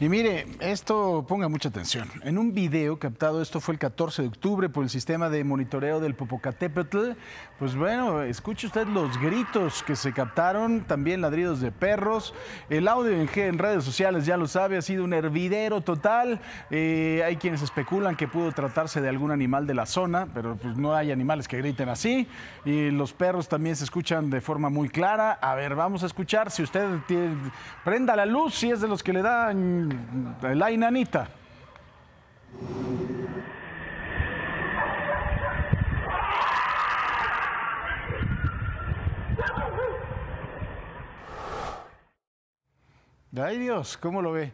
Y mire, esto ponga mucha atención. En un video captado, esto fue el 14 de octubre por el sistema de monitoreo del Popocatépetl, pues bueno, escuche usted los gritos que se captaron, también ladridos de perros. El audio en, redes sociales, ya lo sabe, ha sido un hervidero total. Eh, hay quienes especulan que pudo tratarse de algún animal de la zona, pero pues no hay animales que griten así. Y los perros también se escuchan de forma muy clara. A ver, vamos a escuchar. Si usted tiene, prenda la luz, si es de los que le dan la inanita. Ay Dios, ¿cómo lo ve?